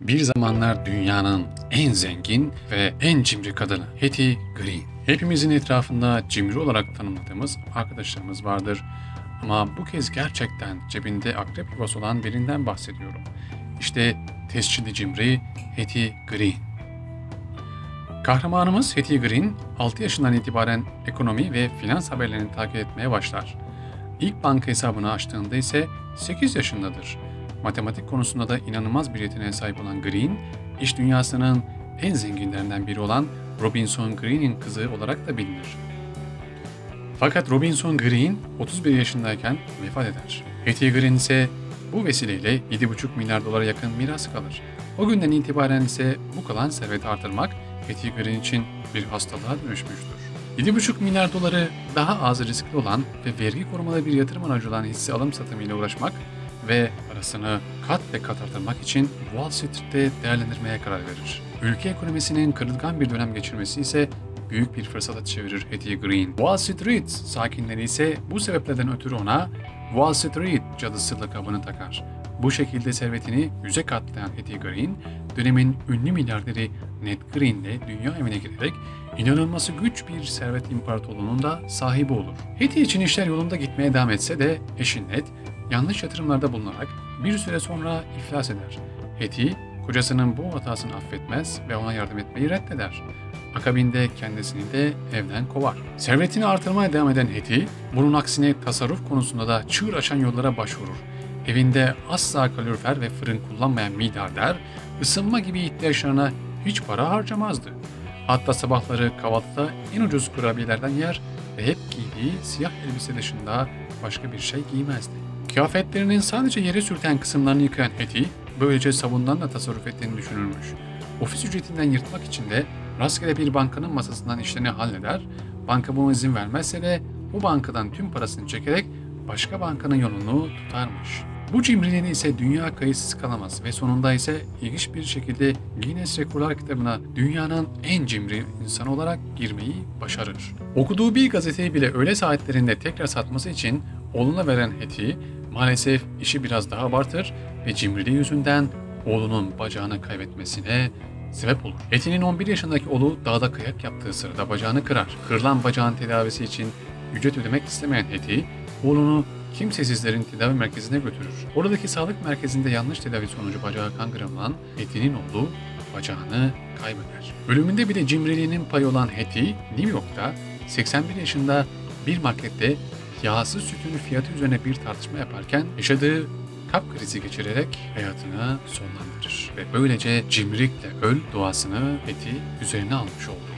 Bir zamanlar dünyanın en zengin ve en cimri kadını Hetty Green. Hepimizin etrafında cimri olarak tanımladığımız arkadaşlarımız vardır. Ama bu kez gerçekten cebinde akrep yuvası olan birinden bahsediyorum. İşte tescilli cimri Hetty Green. Kahramanımız Hetty Green 6 yaşından itibaren ekonomi ve finans haberlerini takip etmeye başlar. İlk banka hesabını açtığında ise 8 yaşındadır. Matematik konusunda da inanılmaz bir yeteneğe sahip olan Green, iş dünyasının en zenginlerinden biri olan Robinson Green'in kızı olarak da bilinir. Fakat Robinson Green 31 yaşındayken vefat eder. Hetty Green ise bu vesileyle 7,5 milyar dolara yakın miras kalır. O günden itibaren ise bu kalan serveti artırmak Hetty Green için bir hastalığa dönüşmüştür. 7,5 milyar doları daha az riskli olan ve vergi korumalı bir yatırım aracı olan hisse alım satımıyla uğraşmak ve parasını kat ve kat artırmak için Wall Street'te değerlendirmeye karar verir. Ülke ekonomisinin kırılgan bir dönem geçirmesi ise büyük bir fırsata çevirir Hetty Green. Wall Street sakinleri ise bu sebeplerden ötürü ona Wall Street cadısı lakabını takar. Bu şekilde servetini yüze katlayan Hetty Green, dönemin ünlü milyarderi Ned Green ile dünya evine girerek inanılması güç bir servet imparatorluğunun da sahibi olur. Hetty için işler yolunda gitmeye devam etse de eşi Ned, yanlış yatırımlarda bulunarak bir süre sonra iflas eder. Hetty, kocasının bu hatasını affetmez ve ona yardım etmeyi reddeder. Akabinde kendisini de evden kovar. Servetini artırmaya devam eden Hetty, bunun aksine tasarruf konusunda da çığır açan yollara başvurur. Evinde asla kalorifer ve fırın kullanmayan milyarder, ısınma gibi ihtiyaçlarına hiç para harcamazdı. Hatta sabahları kahvaltıda en ucuz kurabiyelerden yer ve hep giydiği siyah elbise dışında başka bir şey giymezdi. Kıyafetlerinin sadece yere sürten kısımlarını yıkayan Hetty, böylece sabundan da tasarruf ettiğini düşünülmüş. Ofis ücretinden yırtmak için de rastgele bir bankanın masasından işlerini halleder, banka buna izin vermezse de bu bankadan tüm parasını çekerek başka bankanın yolunu tutarmış. Bu cimriliğini ise dünya kayıtsız kalamaz ve sonunda ise ilginç bir şekilde Guinness Rekorlar kitabına dünyanın en cimri insanı olarak girmeyi başarır. Okuduğu bir gazeteyi bile öğle saatlerinde tekrar satması için oğluna veren Hetty maalesef işi biraz daha abartır ve cimriliği yüzünden oğlunun bacağını kaybetmesine sebep olur. Hetty'nin 11 yaşındaki oğlu dağda kayak yaptığı sırada bacağını kırar. Kırılan bacağın tedavisi için ücret ödemek istemeyen Hetty, oğlunu kimsesizlerin tedavi merkezine götürür. Oradaki sağlık merkezinde yanlış tedavi sonucu bacağı kangren olan Hetty'nin oğlu bacağını kaybeder. Ölümünde bile cimriliğinin payı olan Hetty, New York'ta 81 yaşında bir markette yağsız sütün fiyatı üzerine bir tartışma yaparken yaşadığı kalp krizi geçirerek hayatını sonlandırır. Ve böylece cimrilikle öl duasını Hetty üzerine almış oldu.